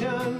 nation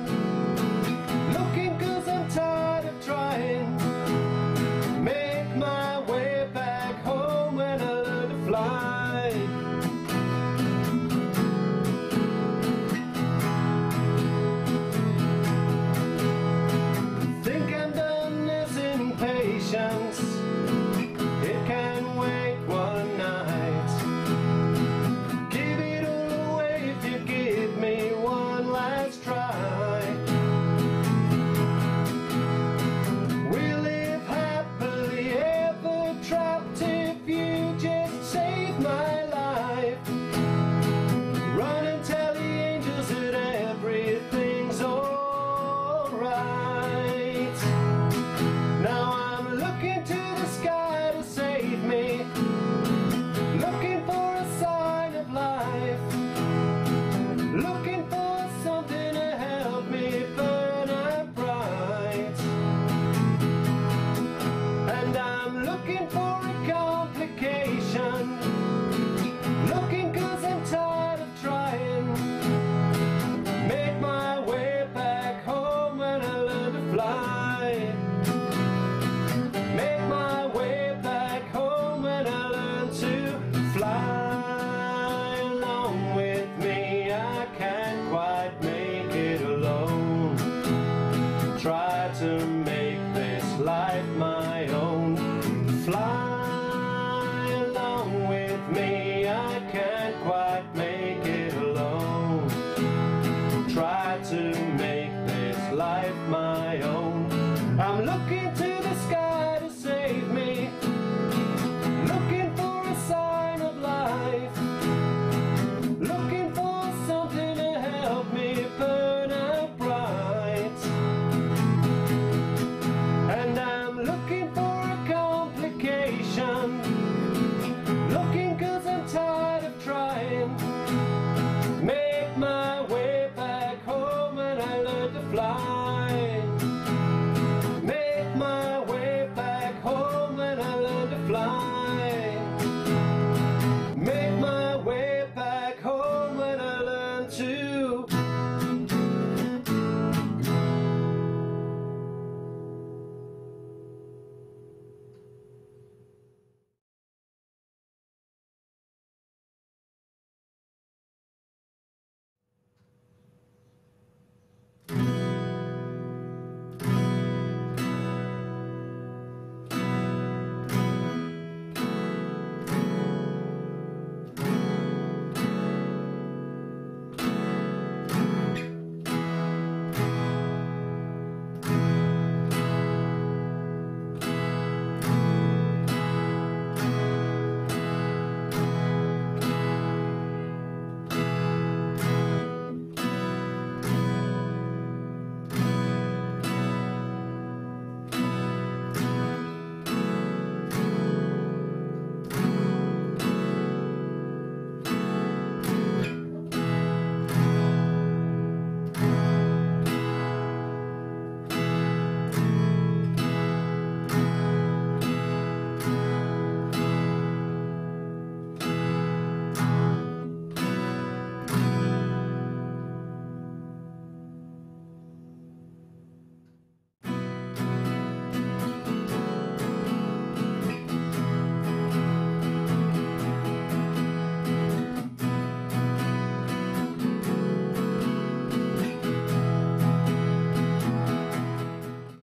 looking for